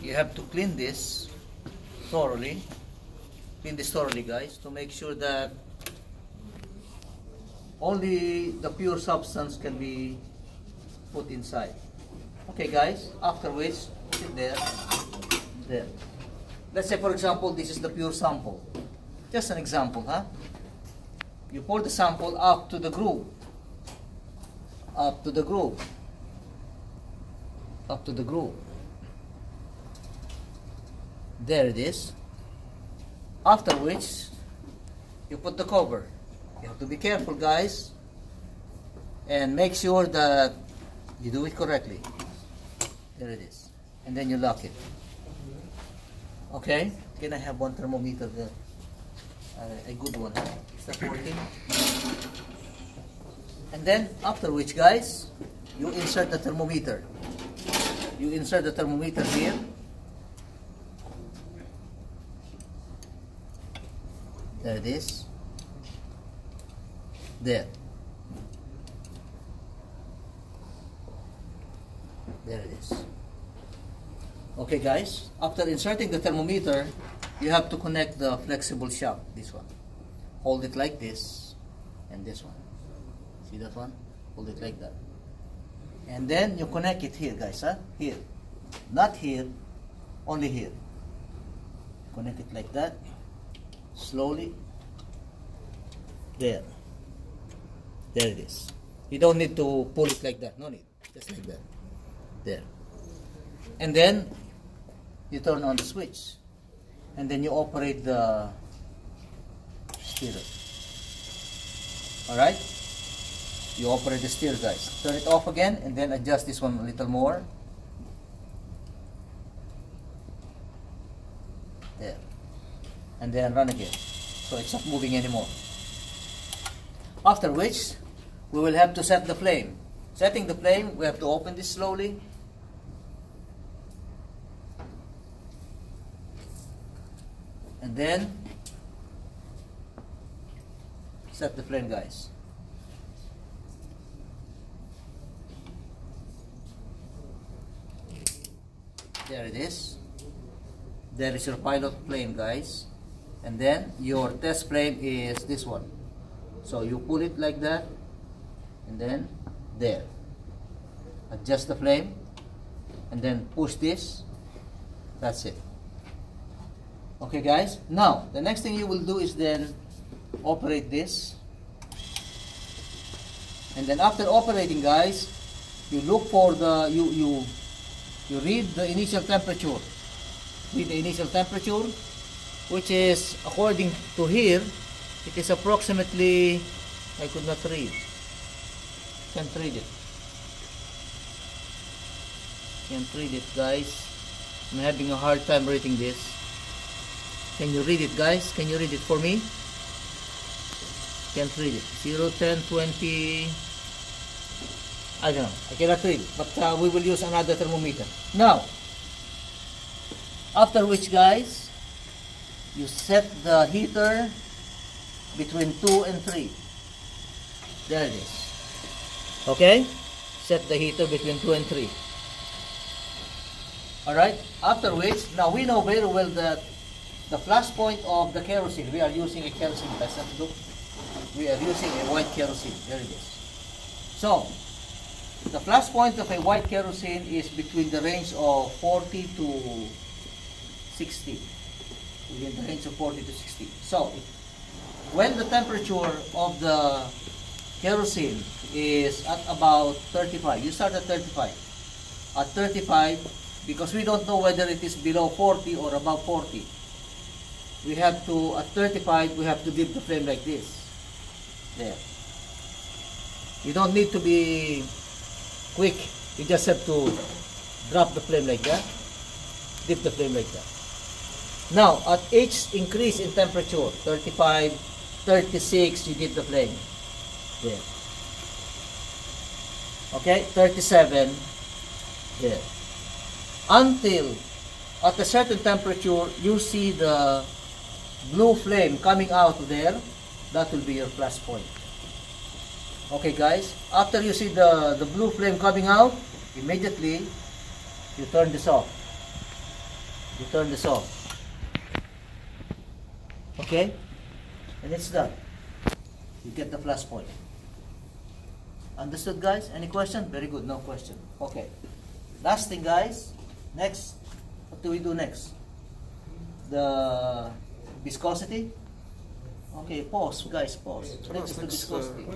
you have to clean this thoroughly. Clean this thoroughly, guys, to make sure that only the pure substance can be put inside. Okay, guys, after which, put it there, there. Let's say, for example, this is the pure sample. Just an example, huh? You pour the sample up to the groove. Up to the groove. Up to the groove. There it is. After which, you put the cover. You have to be careful, guys. And make sure that you do it correctly. There it is. And then you lock it. Okay? Can I have one thermometer there? Uh, a good one. Is that working? And then, after which, guys, you insert the thermometer. You insert the thermometer here. There it is. There. There it is. Okay guys, after inserting the thermometer, you have to connect the flexible shaft, this one. Hold it like this, and this one. See that one? Hold it like that. And then you connect it here guys, huh? Here. Not here, only here. Connect it like that. Slowly. There. There it is. You don't need to pull it like that. No need. Just like that. There. And then you turn on the switch. And then you operate the stirrer. Alright? You operate the stirrer guys. Turn it off again and then adjust this one a little more. There. And then run again. So it's not moving anymore. After which, we will have to set the flame. Setting the flame, we have to open this slowly. And then, set the flame guys. There it is. There is your pilot flame guys. And then your test flame is this one. So you pull it like that and then there. Adjust the flame and then push this. That's it. Okay guys, now the next thing you will do is then operate this. And then after operating guys, you look for the, you, you, you read the initial temperature. Read the initial temperature, which is according to here, it is approximately, I could not read. Can't read it. Can't read it guys. I'm having a hard time reading this. Can you read it guys? Can you read it for me? Can't read it. 0, 10, 20... I don't know. I cannot read it. But uh, we will use another thermometer. Now, after which guys, you set the heater between 2 and 3. There it is. Okay? Set the heater between 2 and 3. Alright? After which, now we know very well that the flash point of the kerosene, we are using a kerosene vessel. Look, we are using a white kerosene. There it is. So, the flash point of a white kerosene is between the range of 40 to 60. Within the range of 40 to 60. So, when the temperature of the kerosene is at about 35, you start at 35. At 35, because we don't know whether it is below 40 or above 40, we have to, at 35, we have to dip the flame like this. There. You don't need to be quick. You just have to drop the flame like that. Dip the flame like that. Now, at each increase in temperature, 35, 36, you dip the flame. There. Okay, 37, there. Until at a certain temperature, you see the blue flame coming out there, that will be your flash point. Okay guys, after you see the, the blue flame coming out, immediately you turn this off. You turn this off. Okay? And it's done. You get the flash point. Understood guys? Any question? Very good, no question. Okay. Last thing guys, next, what do we do next? The viscosity? Okay, pause guys, pause. Next is the Next, uh, viscosity.